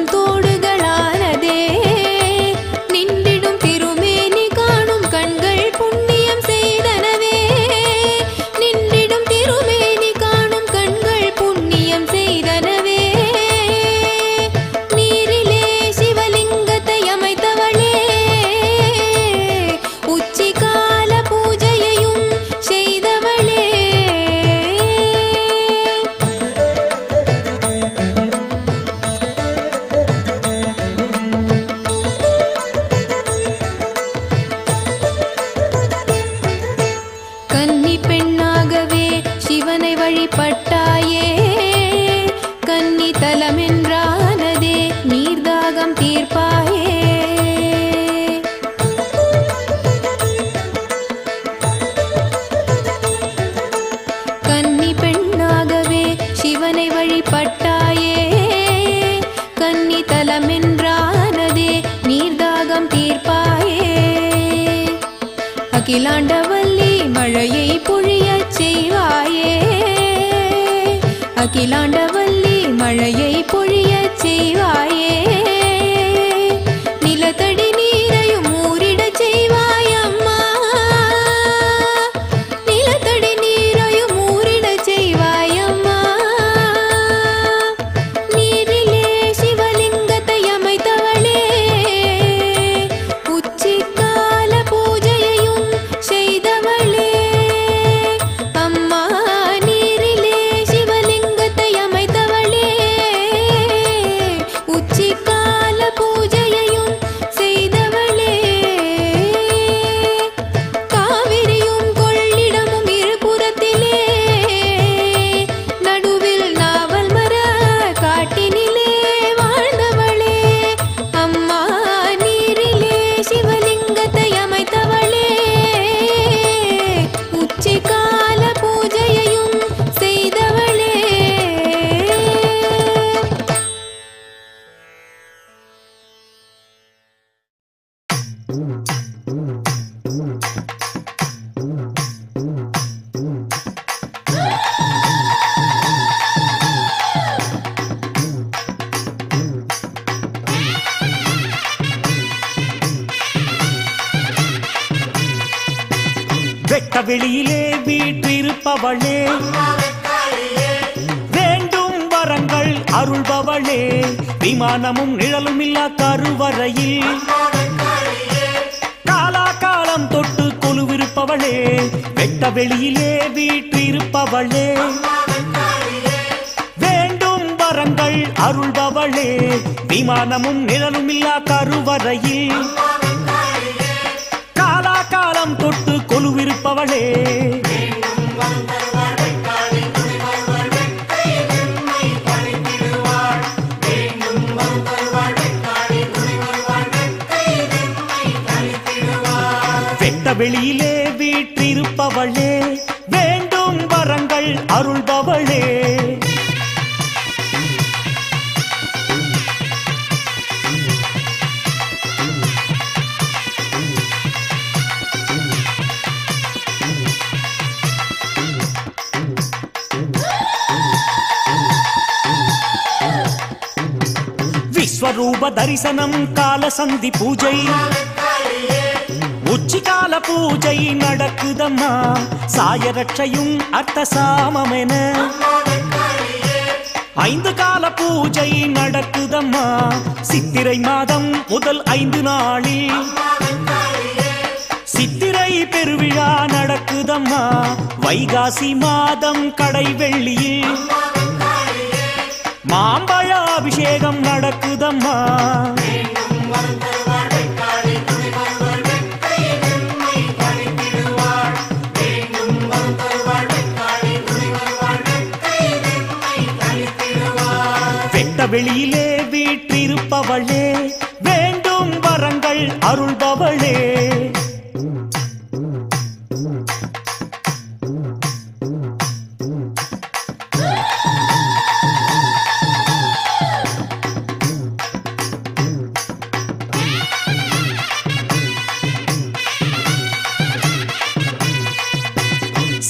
மகளே.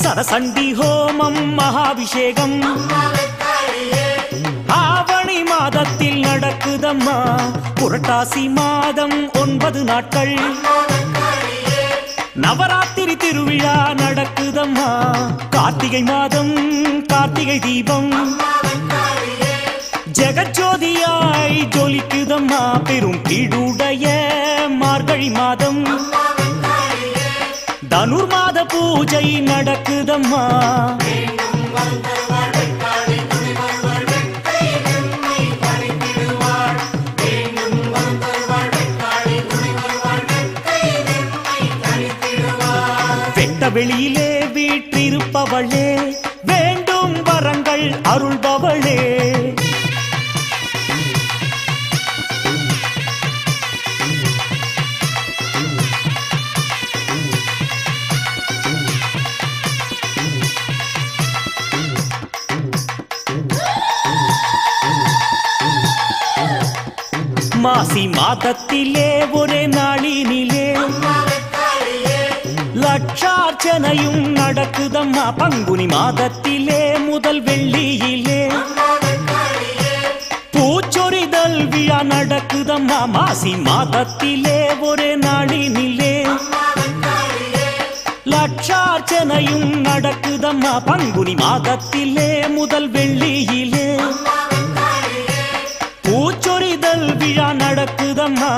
சரசண்டி ஹோமம் மகாபிஷேகம். ஆவணி மாதத்தில் நடக்குதம்மா. புரட்டாசி மாதம் ஒன்பது நாட்கள். நவராத்திரி திருவிழா நடக்குதம்மா. கார்த்திகை மாதம் கார்த்திகை தீபம். ஜெகஜோதியாய் ஜொலிக்குதம்மா. பெரும் கீழுடைய மார்கழி மாதம். தனுர் மாத பூஜை நடக்குதம்மா. வெளியிலே வீற்றிருப்பவளே வேண்டும் வரங்கள் அருள்பவளே. மாசி மாதத்திலே ஒரே நாளினி லட்சார்ச்சனையும் நடக்குதம்மா. பங்குனி மாதத்திலே முதல் வெள்ளியிலே. பூச்சொரிதல் விழா நடக்குதம்மா. மாசி மாதத்திலே ஒரே நாளினிலே. லட்சார்ச்சனையும் நடக்குதம்மா. பங்குனி மாதத்திலே முதல் வெள்ளியிலே. பூச்சொரிதல் விழா நடக்குதம்மா.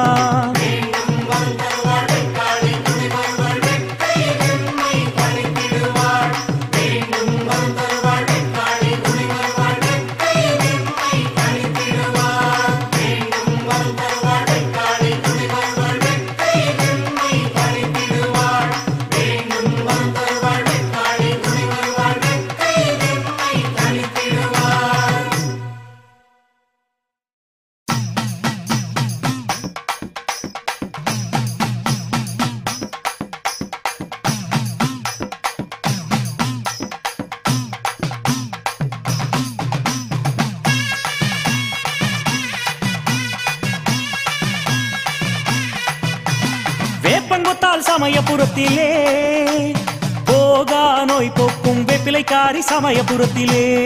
போக்கும் சமயபுரத்திலே.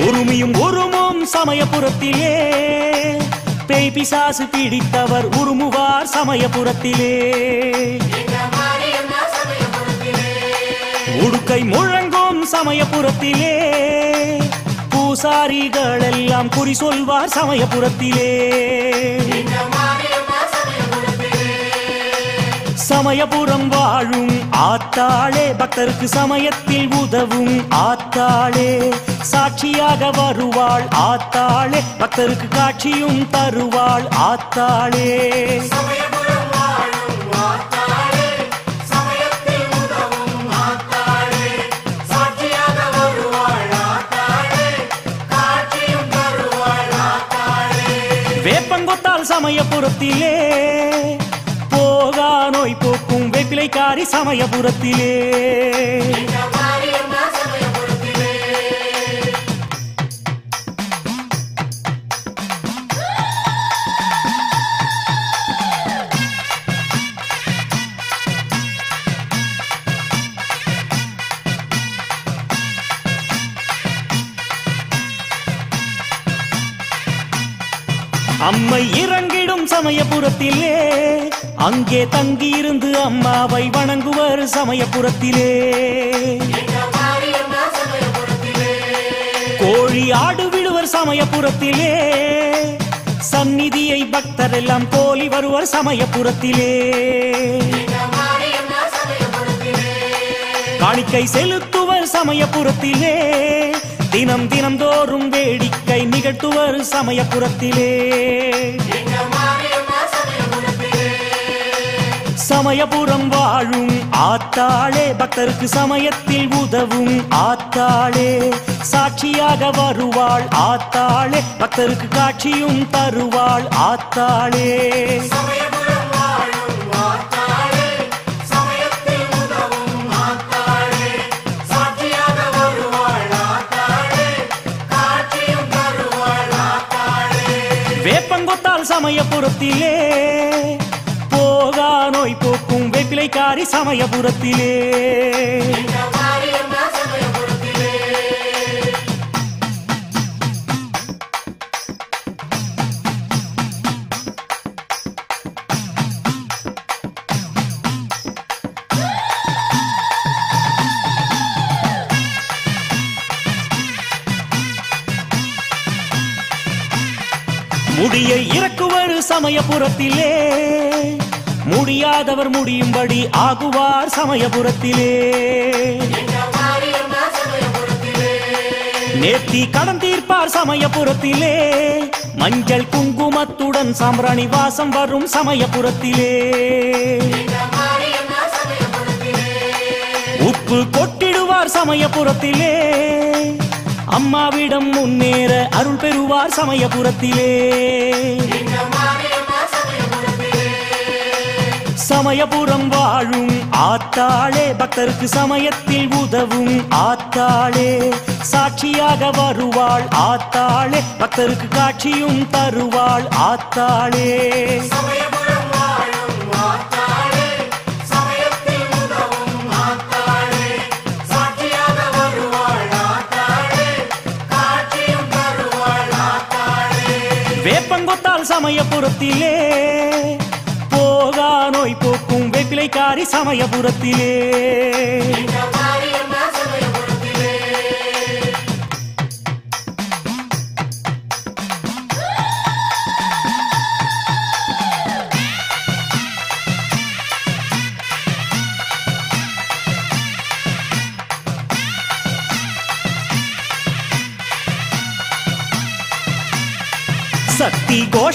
உருமியும் உருமும் சமயபுரத்திலே. பேய் பிசாசு பிடித்தவர் உருமுவார் சமயபுரத்திலே. உடுக்கை முழங்கும் சமயபுரத்திலே. பூசாரிகள் எல்லாம் குறி சொல்வார் சமயபுரத்திலே. சமயபுரம் வாழும். ஆத்தாளே பக்தருக்கு சமயத்தில் உதவும். ஆத்தாளே சாட்சியாக வருவாள். ஆத்தாளே பக்தருக்கு காட்சியும் தருவாள். ஆத்தாளே. வேப்பங்கொத்தால் சமயபுரத்திலே வேலைக்காரி சமயபுரத்திலே. அங்கே தங்கியிருந்து அம்மாவை வணங்குவர் சமயபுரத்திலே. கோழி ஆடு விடுவர் சமயபுரத்திலே. சந்நிதியை பக்தர் எல்லாம் போலி வருவர் சமயபுரத்திலே. காணிக்கை செலுத்துவர் சமயபுரத்திலே. தினம் தினம் தோறும் வேடிக்கை நிகழ்த்துவர் சமயபுரத்திலே. சமயபுரம் வாழும். ஆத்தாளே பக்தருக்கு சமயத்தில் உதவும். ஆத்தாளே சாட்சியாக வருவாள். ஆத்தாளே பக்தருக்கு காட்சியும் தருவாள். ஆத்தாளே. வேப்பங்கொத்தால் சமயபுரத்திலே வேலைக்காரி சமயபுரத்திலே. முடியை இறக்குவர் சமயபுரத்தில். முடியும்படி ஆகுவார் சமயபுரத்திலே. நேர்த்தி கடன் தீர்ப்பார் சமயபுரத்திலே. மஞ்சள் குங்குமத்துடன் சாம்பிராணி வாசம் வரும் சமயபுரத்திலே. உப்பு கொட்டிடுவார் சமயபுரத்திலே. அம்மாவிடம் முன்னேற அருள் பெறுவார் சமயபுரத்திலே. சமயபுரம் வாழும். ஆத்தாளே பக்தருக்கு சமயத்தில் உதவும். ஆத்தாளே சாட்சியாக வருவாள். ஆத்தாளே பக்தருக்கு காட்சியும் தருவாள். ஆத்தாளே. வேப்பங்கொத்தால் சமயபுரத்திலே போகா நோய் போக்கும் வெப்பிலைக்காரி சமயபுரத்திலே.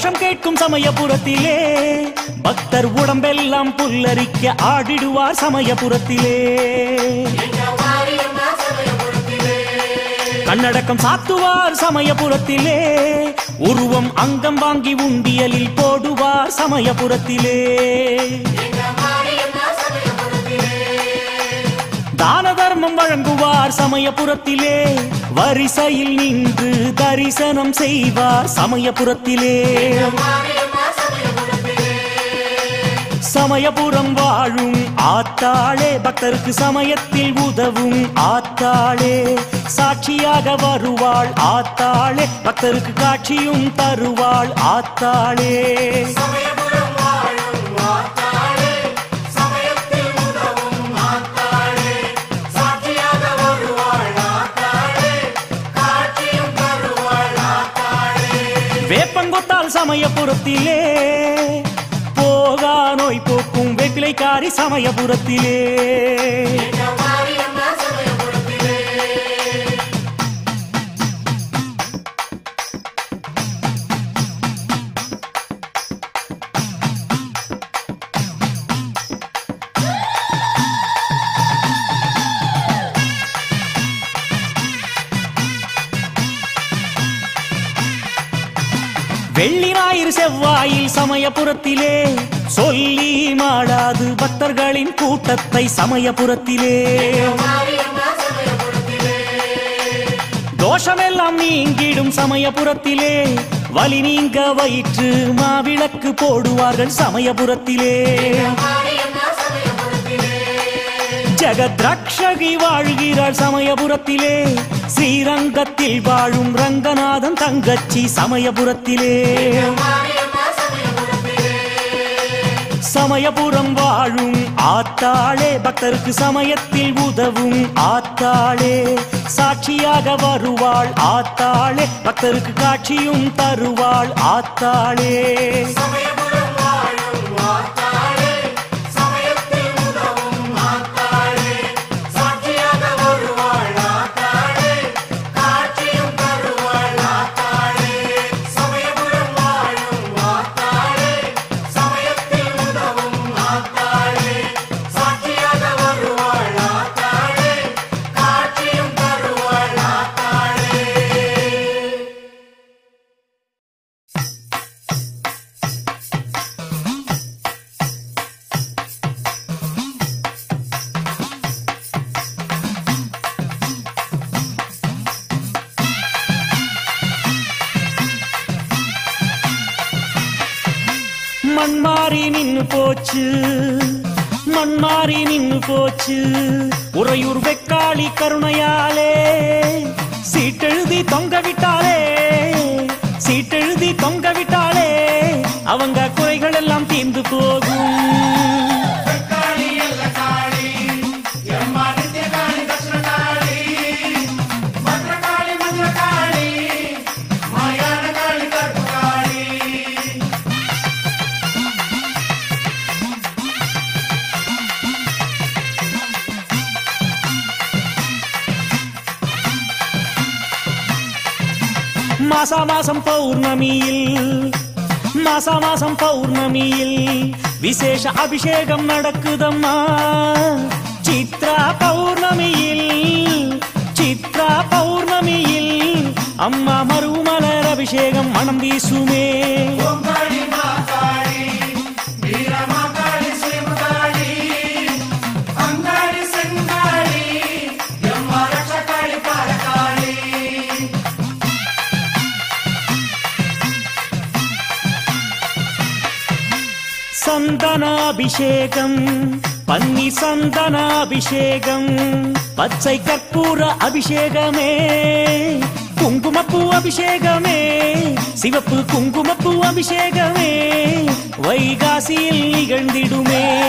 கோஷம் கேட்கும் சமயபுரத்திலே. பக்தர் உடம்பெல்லாம் புல்லரிக்க ஆடிடுவார் சமயபுரத்திலே. கண்ணடக்கம் சாத்துவார் சமயபுரத்திலே. உருவம் அங்கம் வாங்கி உண்டியலில் போடுவார் சமயபுரத்திலே. தான தர்மம் வழங்குவார் சமயபுரத்திலே. வரிசையில் நின்று தரிசனம் செய்வார் சமயபுரத்திலே. சமயபுரம் வாழும் ஆத்தாளே பக்தருக்கு சமயத்தில் உதவும் ஆத்தாளே. சாட்சியாக வருவாள் ஆத்தாளே பக்தருக்கு காட்சியும் தருவாள் ஆத்தாளே. சமயபுரத்திலே. போகா நோய் போக்கும் வேப்பிலைக்காரி சமயபுரத்திலே. சமயபுரத்திலே சொல்லி மாடாது பக்தர்களின் கூட்டத்தை சமயபுரத்திலே. தோஷமெல்லாம் நீங்கிடும் சமயபுரத்திலே. வலி நீங்க வயிற்று மாவிளக்கு போடுவார்கள் சமயபுரத்திலே. ஜெகத்ரக்ஷகி வாழ்கிறாள் சமயபுரத்திலே. ஸ்ரீரங்கத்தில் வாழும் ரங்கநாதன் தங்கச்சி சமயபுரத்திலே. சமயபுரம் வாழும். ஆத்தாளே பக்தருக்கு சமயத்தில் உதவும். ஆத்தாளே சாட்சியாக வருவாள். ஆத்தாளே பக்தருக்கு காட்சியும் தருவாள். ஆத்தாளே. நின்னு உறையூர் வெக்காளி கருணையாலே சீட்டெழுதி தொங்க விட்டாலே சீட்டெழுதி தொங்க விட்டாலே அவங்க குறைகள் எல்லாம் தீர்ந்து போகும். பௌர்ணமியில் மாச மாசம் பௌர்ணமியில் விசேஷ அபிஷேகம் நடக்குதம்மா. சித்ரா பௌர்ணமியில் சித்ரா பௌர்ணமியில் அம்மா மருமலர் அபிஷேகம் மனம் வீசுமே. அபிஷேகம். பன்னி சந்தனாபிஷேகம் பச்சை கற்பூர அபிஷேகமே. குங்குமப்பூ அபிஷேகமே. சிவப்பு குங்குமப்பூ அபிஷேகமே. வைகாசியில் நிகழ்ந்திடுமே.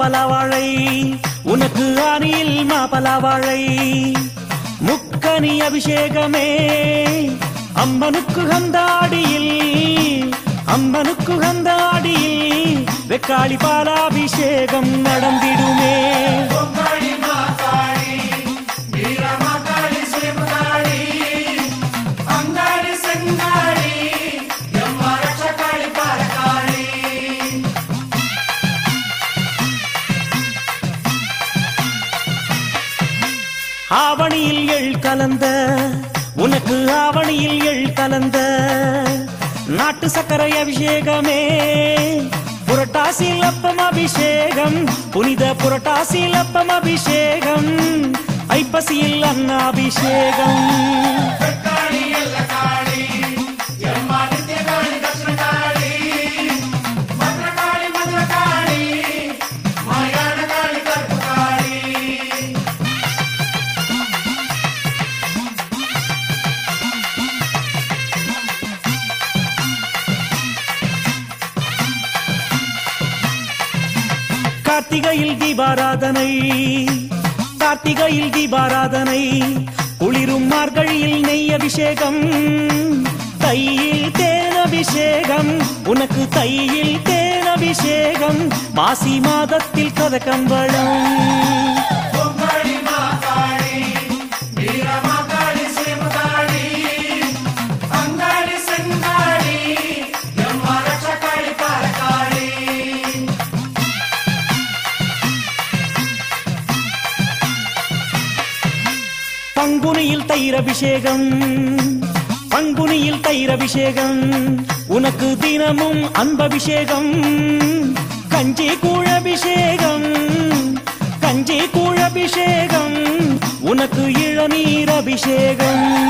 மாப்பலவாழை. உனக்கு ஆனியில் மாப்பலவாழை. முக்கனி அபிஷேகமே. அம்மனுக்கு கந்தாடியில் அம்மனுக்கு கந்தாடியில் வெக்காளி பாலாபிஷேகம் நடந்திடுமே. கலந்த உனக்கு ஆவணியில் எள் கலந்த நாட்டு சக்கரை அபிஷேகமே. புரட்டாசி லப்பம் அபிஷேகம் புனித புரட்டாசி லப்பம் அபிஷேகம் ஐப்பசியில் அன்னாபிஷேகம் கார்த்திகையில் தீபாராதனை கார்த்திகையில் தீபாராதனை குளிரும் மார்கழியில் நெய் அபிஷேகம் தையில் தேன் அபிஷேகம் உனக்கு தையில் தேன் அபிஷேகம் மாசி மாதத்தில் கதகம்பளம் பங்குனியில் தயிர் அபிஷேகம். பங்குனியில் தயிர் அபிஷேகம். உனக்கு தினமும் அன்பபிஷேகம் கஞ்சி கூழபிஷேகம் கஞ்சி கூழபிஷேகம் உனக்கு இளநீர் அபிஷேகம்.